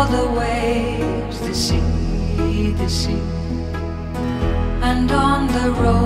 all the waves, the sea, the sea, and on the road